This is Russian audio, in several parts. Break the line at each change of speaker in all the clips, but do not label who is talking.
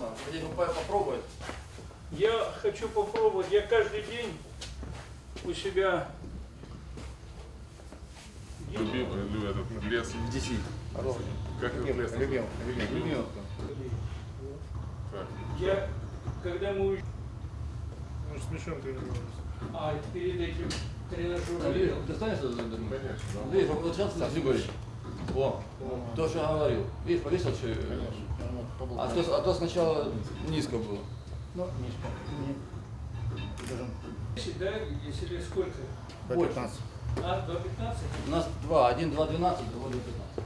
по- попробовать.
Я хочу попробовать, я каждый день у себя
Любим, люблю этот лес.
Дети.
Как этот лес?
Любим, любим, любим.
Так.
Я, когда мы уезжали,
Мы же с мячом тренировались.
а перед этим тренажером делал.
достанешь это?
Конечно, да.
Видишь, вот сейчас Григорьевич. О, то, что я говорил. Видишь, повесил что а то, а то сначала низко было.
Ну, Мишка, не. Скажем,
Если, Да, если сколько?
до 15.
А, до 15?
У нас два. Один 2.12, другой 2.15.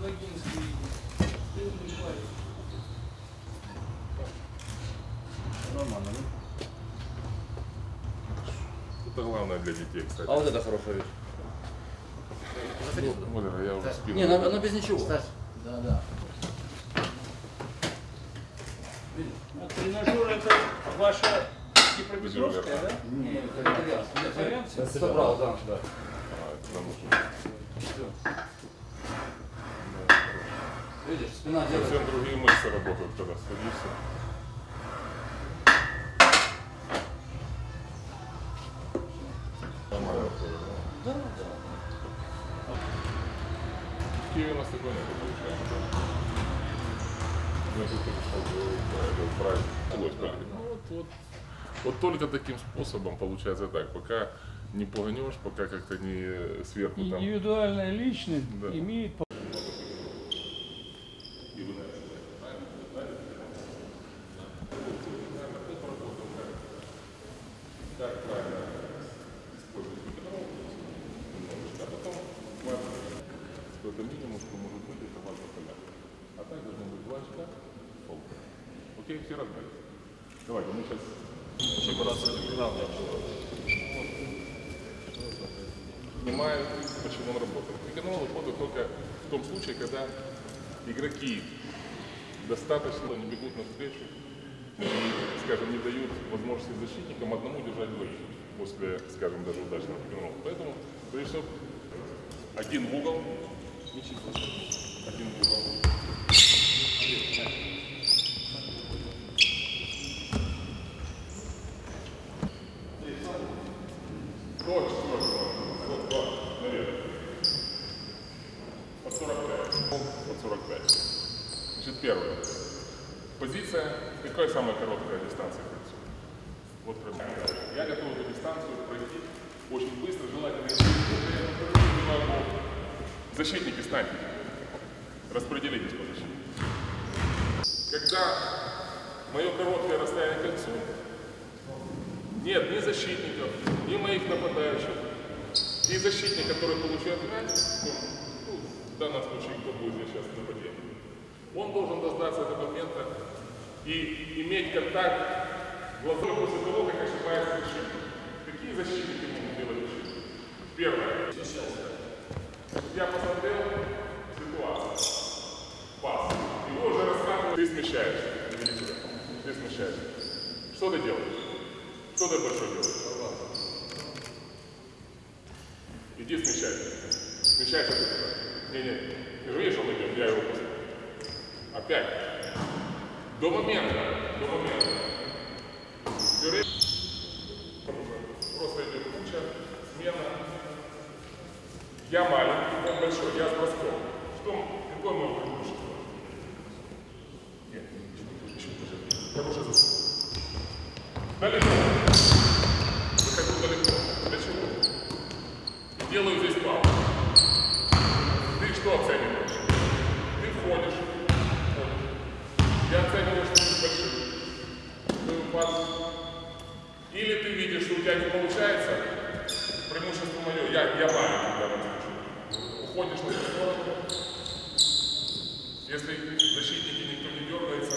Ногинский видит. Ты умный парень.
Нормально, ну.
Это главное для детей, кстати.
А вот это хорошая вещь.
Это я уже спину.
Не, она, она без ничего.
Стас,
Да, да.
А тренажер это ваша Днепропетровская, да?
Не, это. Нет,
Итальянцы?
Собрал, да, да. Видишь, спина делает.
Совсем другие мышцы работают, когда садишься. Да?
Да.
В Киеве у нас такое нет, получается, да? Я тут пришел, был праздник. Вот, вот, вот, только таким способом получается так, пока не погонешь, пока как-то не сверху там.
Индивидуальная личность
Да.
имеет?
Немножечко, а важно, что это может быть, это важно понять. А так должно быть два очка, пол. Окей, все разные. Давайте, мы сейчас понимают, почему он работает. Пиканол работает только в том случае, когда игроки достаточно не бегут навстречу и, скажем, не дают возможности защитникам одному держать двоих после, скажем, даже удачного пиканрола. Поэтому, прежде всего, один в угол, один в угол. До четвертого, вот два, наверх. Под 45. Под 45. Значит, первое. Позиция. Какая самая короткая дистанция к кольцу? Вот. Я готов дистанцию пройти очень быстро, желательно. Защитники, станьте. Распределитесь по защите. Когда мое короткое расстояние к кольцу, нет ни защитников, ни моих нападающих, и защитник, который получает мяч, ну, в данном случае, кто будет здесь сейчас нападение, он должен дождаться этого момента и иметь контакт глазом после того, как ошибается защитник. Какие защитники могут делать защиту? Первое. Я посмотрел ситуацию. Пас. Его уже рассказывают. Ты смещаешься. Что ты делаешь? Что ты большой делаешь? Иди смещайся. Смещайся ты туда. Не-не. Ты же видишь, он идет, я его пустил. Опять. До момента. До момента. Пюре. Просто идет куча, смена. Я маленький, он большой, я с броском. Что, какое мое преимущество? Нет, еще хуже. Я уже засунул. Далеко. Выхожу далеко. Для делаю здесь паузу. Ты что оцениваешь? Ты входишь. Я оцениваю, что ты большой. Твою паузу. Или ты видишь, что у тебя не получается, преимущество мое, я, я случае. Уходишь. Если защитники никто не дергается,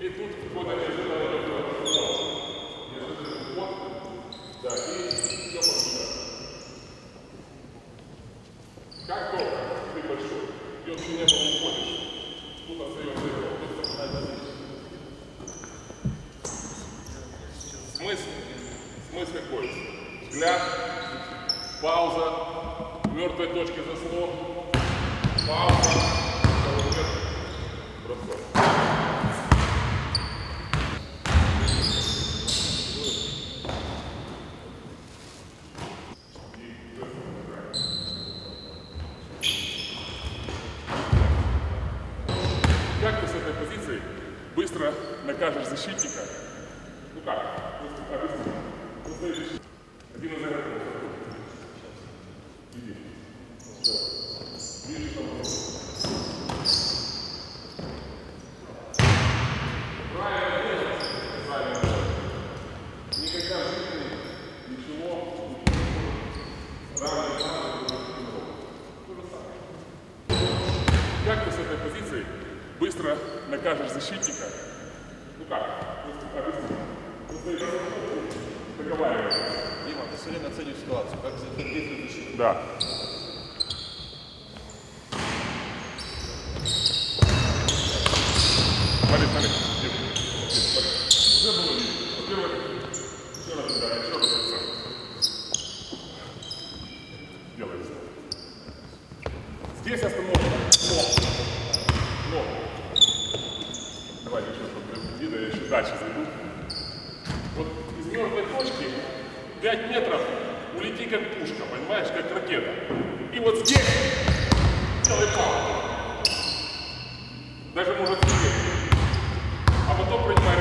И тут какой-то неожиданный такой неожиданный ход. Да, и все пошло. Как только ты большой, и не был уходишь, тут остается игрок, тут вспоминает Смысл? Смысл какой? Взгляд, пауза, мертвой точке заслон, пауза, поворот, бросок. Как ты с этой позиции быстро накажешь защитника? Ну как? Быстро. Ну. Один из игроков. Как ты с этой позиции быстро накажешь защитника? Ну как? А, защитник. Договариваемся.
Дима, ты все время оцениваешь ситуацию. Как действует защита?
Да. Смотри, смотри. Уже было видно. Во-первых, передачи зайдут. Вот из мертвой точки 5 метров улети как пушка, понимаешь, как ракета. И вот здесь целый пал. Даже может сидеть. А потом принимай